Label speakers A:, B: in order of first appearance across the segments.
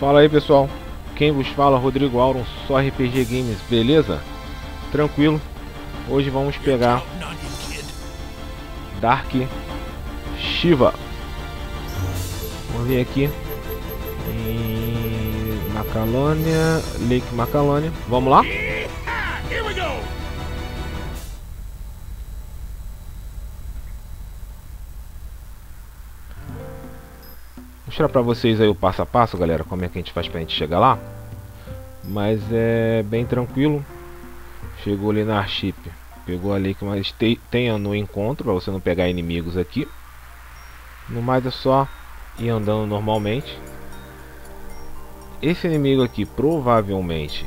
A: Fala aí pessoal, quem vos fala Rodrigo Auron, só RPG Games, beleza? Tranquilo, hoje vamos pegar Dark Shiva. Vamos vir aqui em Macalônia, Lake Macalônia, vamos lá? Mostrar pra vocês aí o passo a passo, galera, como é que a gente faz pra gente chegar lá. Mas é bem tranquilo. Chegou ali na Arship, pegou ali que mais tenha no encontro, pra você não pegar inimigos aqui. No mais é só ir andando normalmente. Esse inimigo aqui provavelmente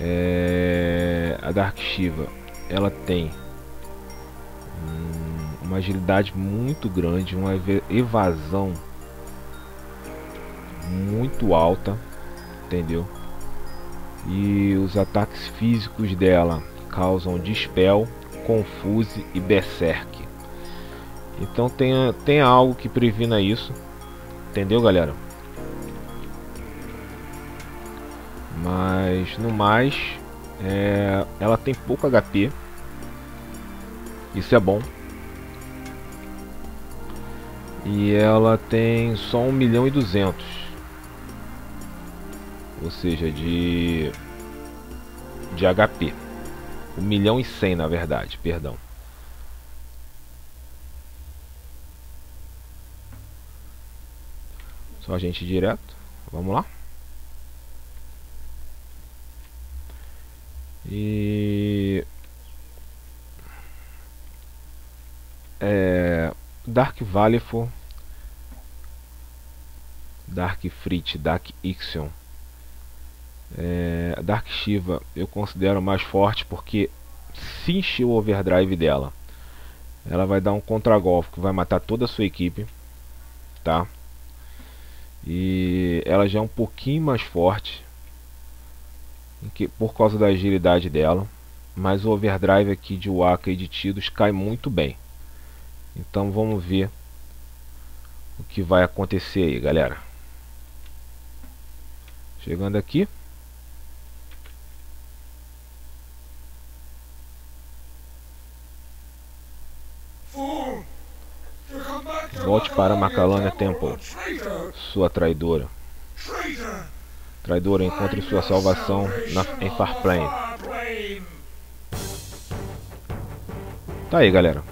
A: é a Dark Shiva. Ela tem uma agilidade muito grande, uma evasão muito alta, entendeu? E os ataques físicos dela causam dispel, confuse e berserk. Então tenha, tenha algo que previna isso, entendeu, galera? Mas no mais, é, ela tem pouco HP. Isso é bom. E ela tem só 1 milhão e 200 ou seja, de de HP. 1 milhão e 100 na verdade, perdão. Só a gente direto. Vamos lá. E é, Dark Valley Dark Frit, Dark Ixion é, Dark Shiva eu considero mais forte porque se encher o overdrive dela, ela vai dar um contragolpe que vai matar toda a sua equipe, tá? E ela já é um pouquinho mais forte que, por causa da agilidade dela, mas o overdrive aqui de Waka e de Tidus cai muito bem. Então vamos ver o que vai acontecer aí, galera. Chegando aqui. Volte para Macalânia Temple, sua traidora. Traidora, encontre sua salvação na, em Farplane. Tá aí, galera.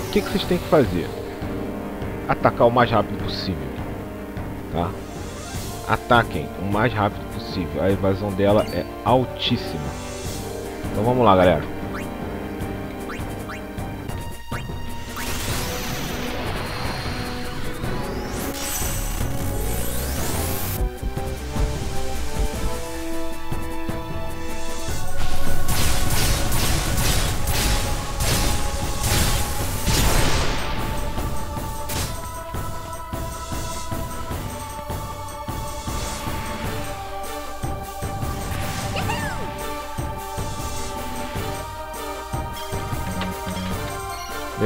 A: O que, que vocês têm que fazer? Atacar o mais rápido possível. Tá? Ataquem o mais rápido possível. A evasão dela é altíssima. Então vamos lá, galera.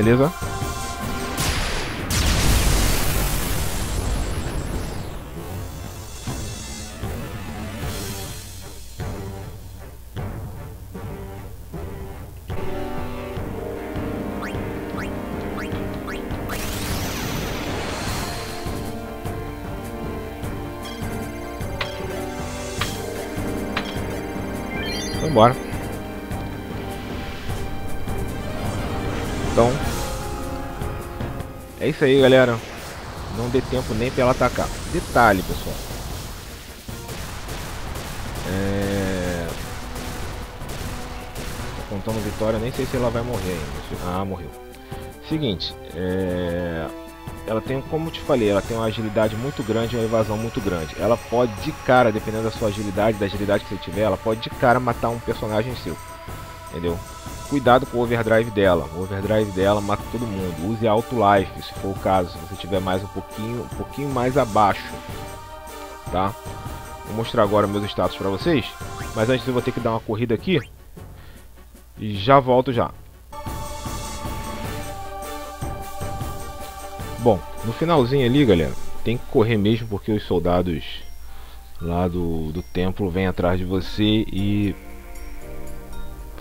A: Beleza? Vambora. Então, é isso aí, galera. Não dê tempo nem pra ela atacar. Detalhe, pessoal. É... Tô contando vitória, nem sei se ela vai morrer ainda. Ah, morreu. Seguinte, é... ela tem, como te falei, ela tem uma agilidade muito grande e uma evasão muito grande. Ela pode de cara, dependendo da sua agilidade, da agilidade que você tiver, ela pode de cara matar um personagem seu. Entendeu? Cuidado com o overdrive dela. O overdrive dela mata todo mundo. Use auto life, se for o caso, se você tiver mais um pouquinho, um pouquinho mais abaixo, tá? Vou mostrar agora meus status para vocês, mas antes eu vou ter que dar uma corrida aqui e já volto já. Bom, no finalzinho ali, galera, tem que correr mesmo porque os soldados lá do, do templo vêm atrás de você e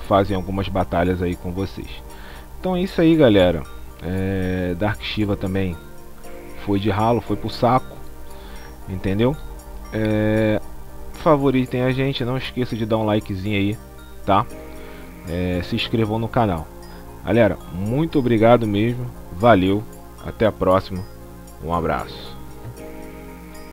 A: fazem algumas batalhas aí com vocês. Então é isso aí, galera. É, Dark Shiva também foi de ralo, foi pro saco, entendeu? É, favoritem a gente, não esqueça de dar um likezinho aí, tá? É, se inscrevam no canal. Galera, muito obrigado mesmo, valeu, até a próxima, um abraço.